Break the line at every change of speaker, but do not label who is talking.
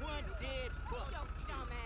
one dead buck. You
dumbass.